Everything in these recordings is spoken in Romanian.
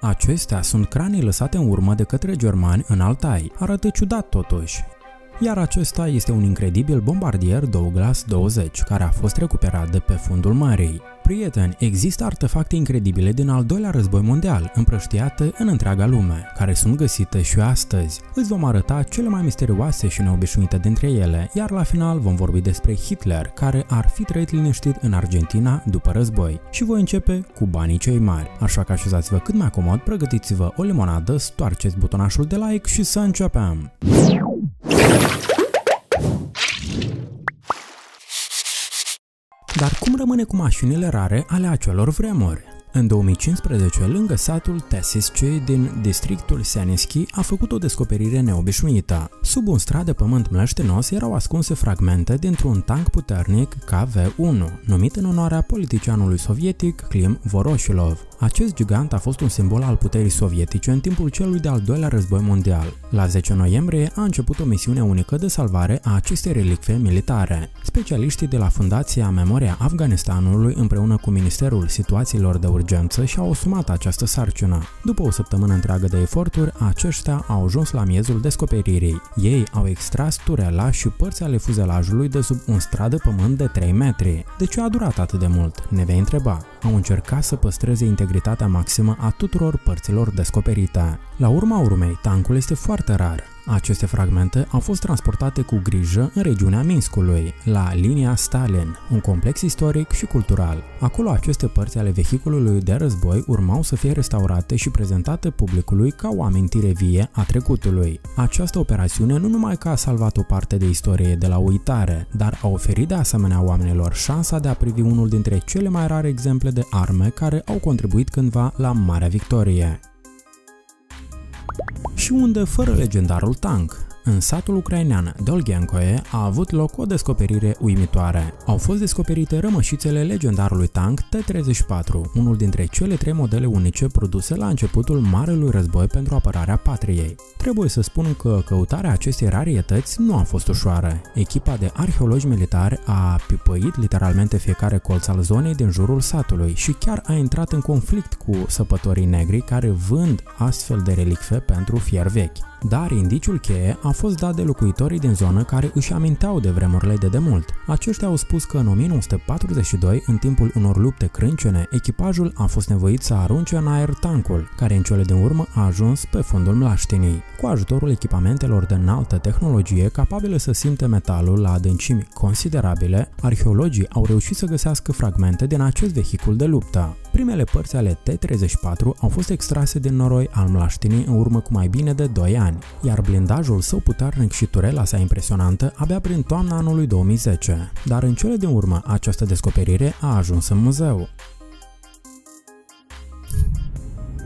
Acestea sunt cranii lăsate în urmă de către germani în Altai. Arată ciudat totuși. Iar acesta este un incredibil bombardier Douglas 20, care a fost recuperat de pe fundul mării. Prieteni, există artefacte incredibile din al doilea război mondial, împrăștiate în întreaga lume, care sunt găsite și astăzi. Îți vom arăta cele mai misterioase și neobișnuite dintre ele, iar la final vom vorbi despre Hitler, care ar fi trăit liniștit în Argentina după război. Și voi începe cu banii cei mari. Așa că așezați-vă cât mai comod, pregătiți-vă o limonadă, stoarceți butonașul de like și să începem! Dar cum rămâne cu mașinile rare ale acelor vremuri? În 2015, lângă satul Tesisce din districtul Seniski, a făcut o descoperire neobișnuită. Sub un strat de pământ mleștenos erau ascunse fragmente dintr-un tank puternic KV-1, numit în onoarea politicianului sovietic Klim Voroshilov. Acest gigant a fost un simbol al puterii sovietice în timpul celui de-al doilea război mondial. La 10 noiembrie a început o misiune unică de salvare a acestei relicve militare. Specialiștii de la Fundația Memoria Afganistanului împreună cu Ministerul Situațiilor de urgență și-au asumat această sarcină. După o săptămână întreagă de eforturi, aceștia au ajuns la miezul descoperirii. Ei au extras turela și părți ale fuzelajului de sub un strat de pământ de 3 metri. De ce a durat atât de mult? Ne vei întreba. Au încercat să păstreze integritatea maximă a tuturor părților descoperite. La urma urmei, tancul este foarte rar. Aceste fragmente au fost transportate cu grijă în regiunea Minskului, la linia Stalin, un complex istoric și cultural. Acolo aceste părți ale vehiculului de război urmau să fie restaurate și prezentate publicului ca o amintire vie a trecutului. Această operațiune nu numai că a salvat o parte de istorie de la uitare, dar a oferit de asemenea oamenilor șansa de a privi unul dintre cele mai rare exemple de arme care au contribuit cândva la Marea Victorie și unde, fără legendarul tank, în satul ucrainean Dolgenkoe a avut loc o descoperire uimitoare. Au fost descoperite rămășițele legendarului tank T-34, unul dintre cele trei modele unice produse la începutul Marelui Război pentru apărarea patriei. Trebuie să spun că căutarea acestei rarietăți nu a fost ușoară. Echipa de arheologi militari a pipăit literalmente fiecare colț al zonei din jurul satului și chiar a intrat în conflict cu săpătorii negri care vând astfel de relicve pentru fier vechi. Dar indiciul cheie a fost dat de locuitorii din zonă care își aminteau de vremurile de demult. Aceștia au spus că în 1942, în timpul unor lupte crâncene, echipajul a fost nevoit să arunce în aer tancul, care în cele din urmă a ajuns pe fundul mlaștinii. Cu ajutorul echipamentelor de înaltă tehnologie capabile să simte metalul la adâncimi considerabile, arheologii au reușit să găsească fragmente din acest vehicul de luptă. Primele părți ale T-34 au fost extrase din noroi al mlaștinii în urmă cu mai bine de 2 ani, iar blindajul său puternic și turela sa impresionantă abia prin toamna anului 2010. Dar în cele din urmă, această descoperire a ajuns în muzeu.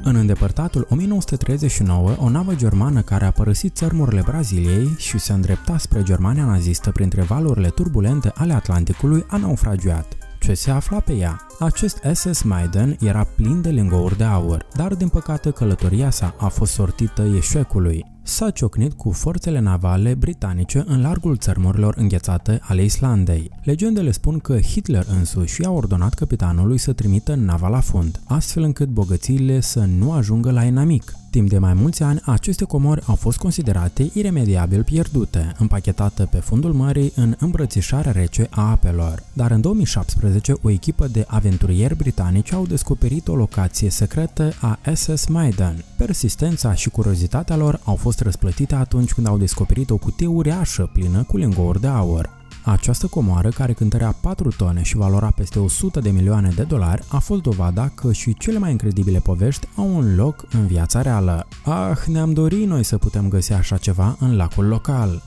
În îndepărtatul 1939, o navă germană care a părăsit țărmurile Braziliei și se îndrepta spre Germania nazistă printre valurile turbulente ale Atlanticului a naufragiat ce se afla pe ea. Acest SS Maiden era plin de lingouri de aur, dar din păcate călătoria sa a fost sortită eșecului. S-a ciocnit cu forțele navale britanice în largul țărmurilor înghețate ale Islandei. Legendele spun că Hitler însuși i-a ordonat capitanului să trimită nava la fund, astfel încât bogățiile să nu ajungă la inamic. Timp de mai mulți ani, aceste comori au fost considerate iremediabil pierdute, împachetate pe fundul mării în îmbrățișarea rece a apelor. Dar în 2017, o echipă de aventurieri britanici au descoperit o locație secretă a SS Maiden. Persistența și curiozitatea lor au fost răsplătite atunci când au descoperit o cutie uriașă plină cu lingouri de aur. Această comoară, care cântărea 4 tone și valora peste 100 de milioane de dolari, a fost dovada că și cele mai incredibile povești au un loc în viața reală. Ah, ne-am dorit noi să putem găsi așa ceva în lacul local.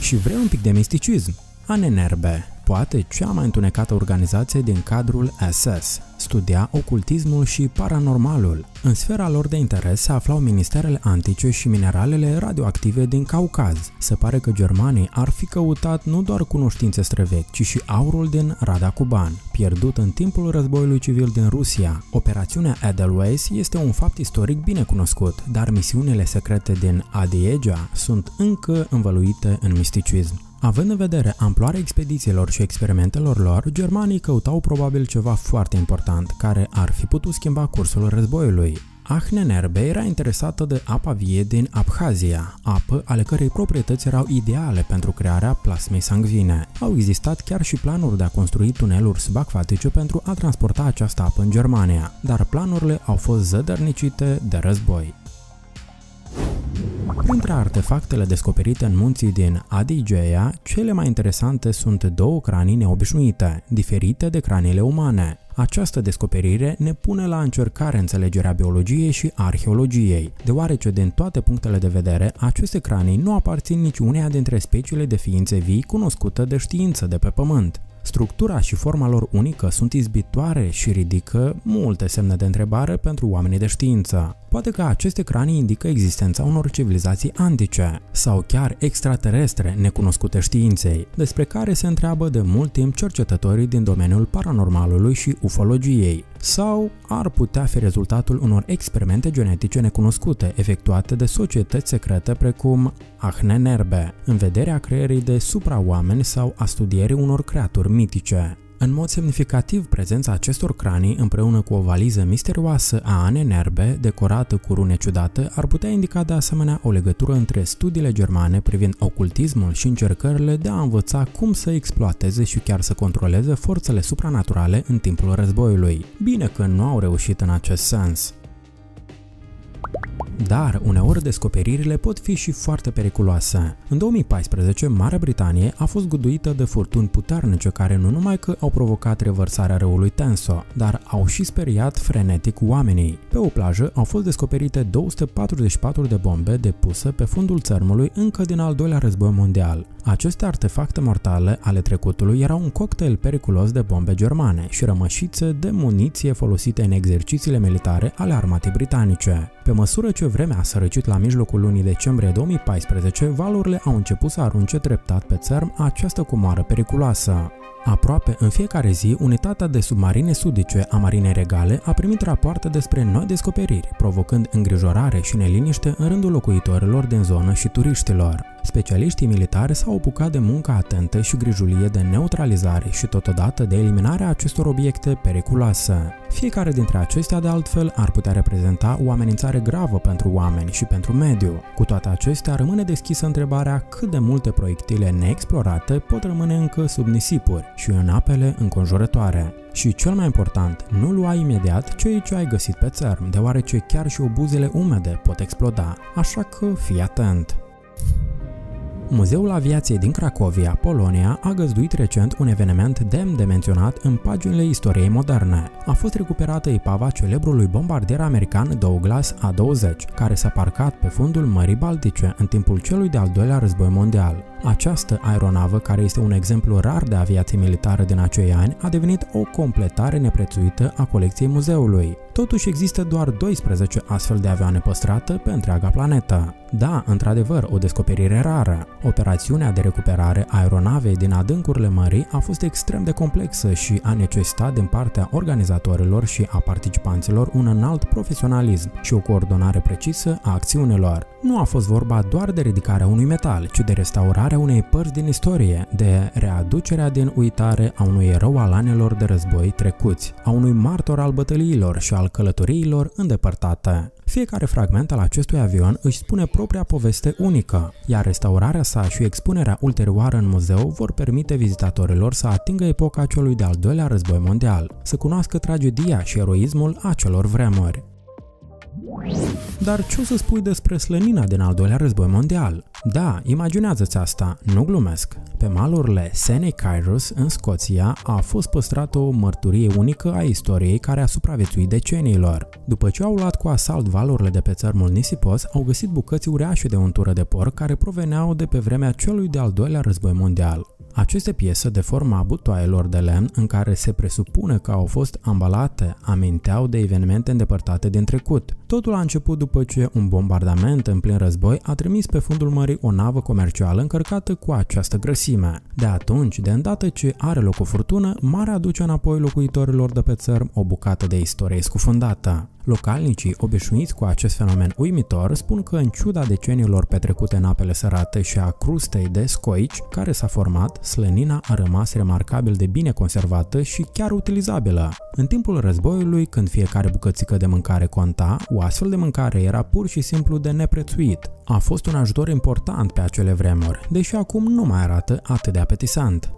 Și vrei un pic de misticism? Anenerbe, poate cea mai întunecată organizație din cadrul SS, studia ocultismul și paranormalul. În sfera lor de interes se aflau ministerele antice și mineralele radioactive din Caucaz. Se pare că germanii ar fi căutat nu doar cunoștințe străvechi, ci și aurul din Rada Cuban, pierdut în timpul războiului civil din Rusia. Operațiunea Edelweiss este un fapt istoric bine cunoscut, dar misiunile secrete din Adieja sunt încă învăluite în misticism. Având în vedere amploarea expedițiilor și experimentelor lor, germanii căutau probabil ceva foarte important, care ar fi putut schimba cursul războiului. Ahnenerbe era interesată de apa vie din Abhazia, apă ale cărei proprietăți erau ideale pentru crearea plasmei sanguine. Au existat chiar și planuri de a construi tuneluri subacvatice pentru a transporta această apă în Germania, dar planurile au fost zădărnicite de război. Printre artefactele descoperite în munții din Adigea, cele mai interesante sunt două cranii neobișnuite, diferite de craniile umane. Această descoperire ne pune la încercare înțelegerea biologiei și arheologiei, deoarece din toate punctele de vedere, aceste cranii nu aparțin niciuneia dintre speciile de ființe vii cunoscută de știință de pe Pământ. Structura și forma lor unică sunt izbitoare și ridică multe semne de întrebare pentru oamenii de știință. Poate că aceste cranii indică existența unor civilizații antice sau chiar extraterestre necunoscute științei, despre care se întreabă de mult timp cercetătorii din domeniul paranormalului și ufologiei, sau ar putea fi rezultatul unor experimente genetice necunoscute efectuate de societăți secrete precum Ahnenerbe, în vederea creierii de supraoameni sau a studierii unor creaturi mitice. În mod semnificativ, prezența acestor cranii împreună cu o valiză misterioasă a Ane Nerbe, decorată cu rune ciudate, ar putea indica de asemenea o legătură între studiile germane privind ocultismul și încercările de a învăța cum să exploateze și chiar să controleze forțele supranaturale în timpul războiului. Bine că nu au reușit în acest sens. Dar uneori descoperirile pot fi și foarte periculoase. În 2014, Marea Britanie a fost guduită de furtuni puternice care nu numai că au provocat revărsarea râului Tenso, dar au și speriat frenetic oamenii. Pe o plajă au fost descoperite 244 de bombe depuse pe fundul țărmului încă din al doilea război mondial. Aceste artefacte mortale ale trecutului erau un cocktail periculos de bombe germane și rămășițe de muniție folosite în exercițiile militare ale armatei britanice. Pe măsură ce vremea a sărăcit la mijlocul lunii decembrie 2014, valurile au început să arunce treptat pe țărm această cumoară periculoasă. Aproape în fiecare zi, unitatea de submarine sudice a Marinei Regale a primit rapoarte despre noi descoperiri, provocând îngrijorare și neliniște în rândul locuitorilor din zonă și turiștilor. Specialiștii militari s-au apucat de munca atentă și grijulie de neutralizare și totodată de eliminarea acestor obiecte periculoase. Fiecare dintre acestea, de altfel, ar putea reprezenta o amenințare gravă pentru oameni și pentru mediu. Cu toate acestea, rămâne deschisă întrebarea cât de multe proiectile neexplorate pot rămâne încă sub nisipuri și în apele înconjurătoare. Și cel mai important, nu lua imediat ceea ce ai găsit pe țărm, deoarece chiar și obuzele umede pot exploda, așa că fii atent. Muzeul Aviației din Cracovia, Polonia, a găzduit recent un eveniment demn de menționat în paginile istoriei moderne. A fost recuperată epava celebrului bombardier american Douglas A-20, care s-a parcat pe fundul Mării Baltice în timpul celui de-al doilea război mondial. Această aeronavă, care este un exemplu rar de aviație militară din acei ani, a devenit o completare neprețuită a colecției muzeului. Totuși există doar 12 astfel de avioane păstrate pe întreaga planetă. Da, într-adevăr, o descoperire rară. Operațiunea de recuperare a aeronavei din adâncurile mării a fost extrem de complexă și a necesitat din partea organizatorilor și a participanților un înalt profesionalism și o coordonare precisă a acțiunilor. Nu a fost vorba doar de ridicarea unui metal, ci de restaurarea unei părți din istorie, de readucerea din uitare a unui erou al anilor de război trecuți, a unui martor al bătăliilor și al călătoriilor îndepărtate. Fiecare fragment al acestui avion își spune propria poveste unică, iar restaurarea sa și expunerea ulterioară în muzeu vor permite vizitatorilor să atingă epoca celui de-al doilea război mondial, să cunoască tragedia și eroismul acelor vremuri. Dar ce o să spui despre slănina din al doilea război mondial? Da, imaginează-ți asta, nu glumesc. Pe malurile Senei Kairos, în Scoția, a fost păstrată o mărturie unică a istoriei care a supraviețuit deceniilor. După ce au luat cu asalt valurile de pe țărmul nisipos, au găsit bucăți uriașe de untură de porc care proveneau de pe vremea celui de-al doilea război mondial. Aceste piese de forma butoaielor de lemn în care se presupune că au fost ambalate aminteau de evenimente îndepărtate din trecut, Totul a început după ce un bombardament în plin război a trimis pe fundul mării o navă comercială încărcată cu această grăsime. De atunci, de îndată ce are loc o furtună, marea aduce înapoi locuitorilor de pe țărm o bucată de istorie scufundată. Localnicii, obișnuiți cu acest fenomen uimitor, spun că în ciuda deceniilor petrecute în apele sărate și a crustei de scoici care s-a format, slănina a rămas remarcabil de bine conservată și chiar utilizabilă. În timpul războiului, când fiecare bucățică de mâncare conta, o astfel de mâncare era pur și simplu de neprețuit. A fost un ajutor important pe acele vremuri, deși acum nu mai arată atât de apetisant.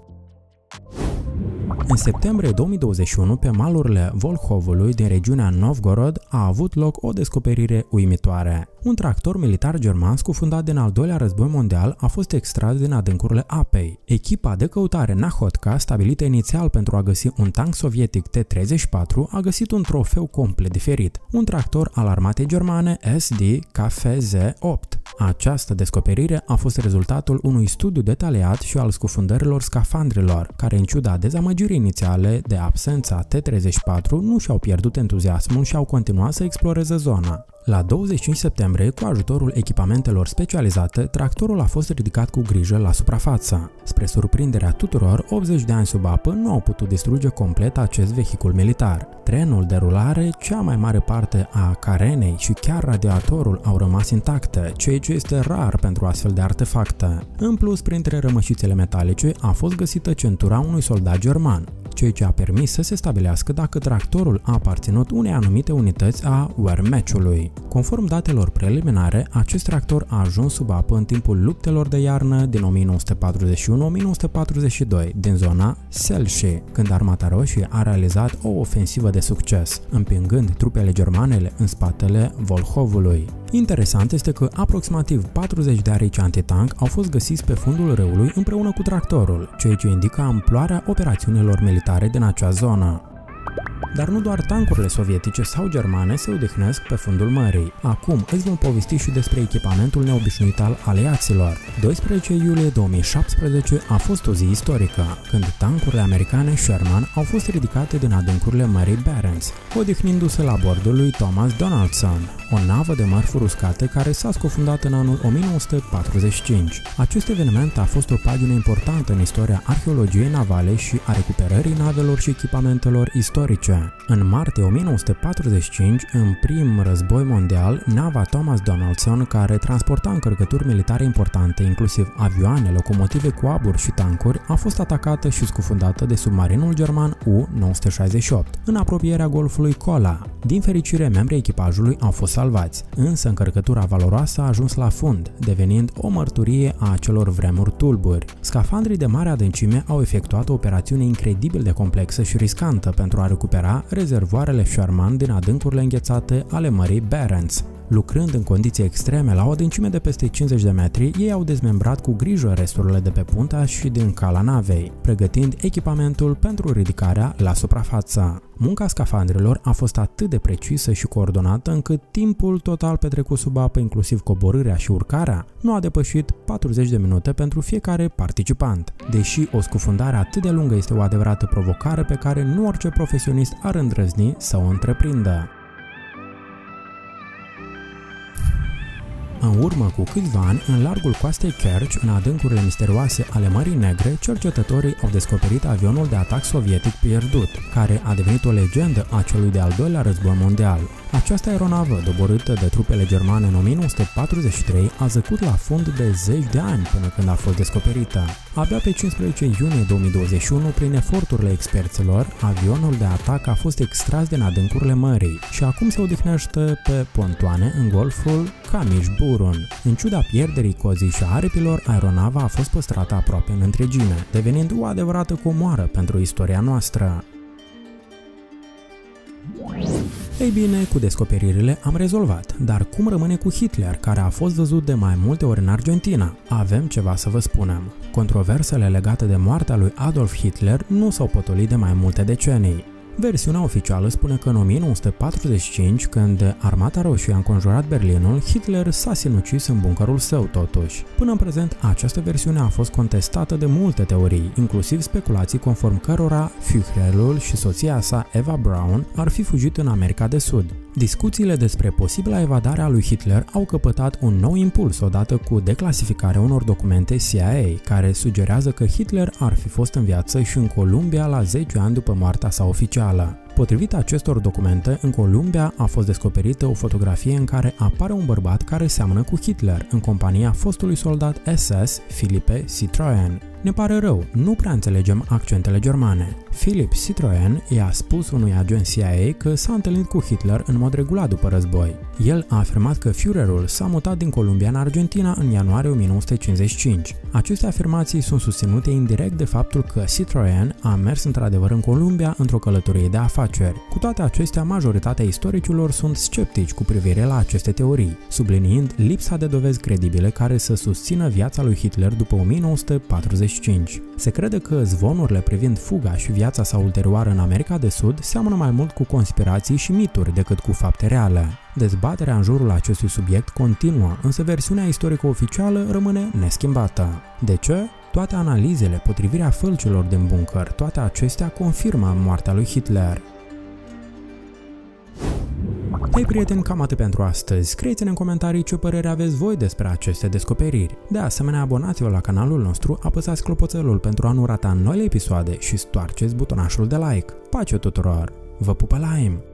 În septembrie 2021, pe malurile Volhovului din regiunea Novgorod a avut loc o descoperire uimitoare. Un tractor militar german scufundat din al doilea război mondial a fost extras din adâncurile apei. Echipa de căutare Nahotka, stabilită inițial pentru a găsi un tank sovietic T-34, a găsit un trofeu complet diferit, un tractor al armatei germane SD KFZ-8. Această descoperire a fost rezultatul unui studiu detaliat și al scufundărilor scafandrilor, care în ciuda dezamăgirii inițiale de absența T-34 nu și-au pierdut entuziasmul și au continuat să exploreze zona. La 25 septembrie, cu ajutorul echipamentelor specializate, tractorul a fost ridicat cu grijă la suprafață. Spre surprinderea tuturor, 80 de ani sub apă nu au putut distruge complet acest vehicul militar. Trenul de rulare, cea mai mare parte a carenei și chiar radiatorul au rămas intacte, ceea ce este rar pentru astfel de artefacte. În plus, printre rămășițele metalice a fost găsită centura unui soldat german ceea ce a permis să se stabilească dacă tractorul a aparținut unei anumite unități a Wehrmachului. Conform datelor preliminare, acest tractor a ajuns sub apă în timpul luptelor de iarnă din 1941-1942 din zona Selșe, când Armata Roșie a realizat o ofensivă de succes, împingând trupele germanele în spatele Volhovului. Interesant este că aproximativ 40 de arici antitank au fost găsiți pe fundul râului împreună cu tractorul, ceea ce indică amploarea operațiunilor militare din acea zonă. Dar nu doar tancurile sovietice sau germane se odihnesc pe fundul mării. Acum îți vom povesti și despre echipamentul neobișnuit al aliaților. 12 iulie 2017 a fost o zi istorică, când tancurile americane Sherman au fost ridicate din adâncurile Mării Barents, odihnindu-se la bordul lui Thomas Donaldson, o navă de mărfuri uscate care s-a scufundat în anul 1945. Acest eveniment a fost o pagină importantă în istoria arheologiei navale și a recuperării navelor și echipamentelor istorice. În martie 1945, în prim război mondial, nava Thomas Donaldson, care transporta încărcături militare importante, inclusiv avioane, locomotive cu aburi și tancuri, a fost atacată și scufundată de submarinul german U-968, în apropierea golfului Kola. Din fericire, membrii echipajului au fost salvați, însă încărcătura valoroasă a ajuns la fund, devenind o mărturie a acelor vremuri tulburi. Scafandrii de mare adâncime au efectuat o operațiune incredibil de complexă și riscantă pentru a recupera rezervoarele Sherman din adâncurile înghețate ale Mării Barents. Lucrând în condiții extreme la o adâncime de peste 50 de metri, ei au dezmembrat cu grijă resturile de pe punta și din cala navei, pregătind echipamentul pentru ridicarea la suprafață. Munca scafandrilor a fost atât de precisă și coordonată încât timpul total petrecut sub apă, inclusiv coborârea și urcarea, nu a depășit 40 de minute pentru fiecare participant. Deși o scufundare atât de lungă este o adevărată provocare pe care nu orice profesionist ar îndrăzni să o întreprindă. În urmă cu câțiva ani, în largul coastei Kerch, în adâncurile misterioase ale Mării Negre, cercetătorii au descoperit avionul de atac sovietic pierdut, care a devenit o legendă a celui de-al doilea război mondial. Această aeronavă, doborâtă de trupele germane în 1943, a zăcut la fund de zeci de ani până când a fost descoperită. Abia pe 15 iunie 2021, prin eforturile experților, avionul de atac a fost extras din adâncurile mării și acum se odihnește pe pontoane în golful Kamish-Burun. În ciuda pierderii cozii și aripilor, aeronava a fost păstrată aproape în întregime, devenind o adevărată comoară pentru istoria noastră. Ei bine, cu descoperirile am rezolvat, dar cum rămâne cu Hitler, care a fost văzut de mai multe ori în Argentina? Avem ceva să vă spunem. Controversele legate de moartea lui Adolf Hitler nu s-au potolit de mai multe decenii. Versiunea oficială spune că în 1945, când Armata Roșie a înconjurat Berlinul, Hitler s-a sinucis în buncărul său totuși. Până în prezent, această versiune a fost contestată de multe teorii, inclusiv speculații conform cărora Führerul și soția sa Eva Braun ar fi fugit în America de Sud. Discuțiile despre posibila evadare a lui Hitler au căpătat un nou impuls odată cu declasificarea unor documente CIA, care sugerează că Hitler ar fi fost în viață și în Columbia la 10 ani după moartea sa oficială. Potrivit acestor documente, în Columbia a fost descoperită o fotografie în care apare un bărbat care seamănă cu Hitler, în compania fostului soldat SS Philippe Citroën. Ne pare rău, nu prea înțelegem accentele germane. Philip Citroën i-a spus unui agent CIA că s-a întâlnit cu Hitler în mod regulat după război. El a afirmat că Führerul s-a mutat din Columbia în Argentina în ianuarie 1955. Aceste afirmații sunt susținute indirect de faptul că Citroën a mers într-adevăr în Columbia într-o călătorie de afaceri. Cu toate acestea, majoritatea istoricilor sunt sceptici cu privire la aceste teorii, subliniind lipsa de dovezi credibile care să susțină viața lui Hitler după 1945. Se crede că zvonurile privind fuga și viața sa ulterioară în America de Sud seamănă mai mult cu conspirații și mituri decât cu fapte reale. Dezbaterea în jurul acestui subiect continuă, însă versiunea istorică oficială rămâne neschimbată. De ce? Toate analizele, potrivirea fălcilor din bunker, toate acestea confirmă moartea lui Hitler. Hei prieteni, cam atât pentru astăzi. Scrieți-ne în comentarii ce părere aveți voi despre aceste descoperiri. De asemenea, abonați-vă la canalul nostru, apăsați clopoțelul pentru a nu rata noile episoade și stoarceți butonașul de like. Pace tuturor! Vă pupă Lime!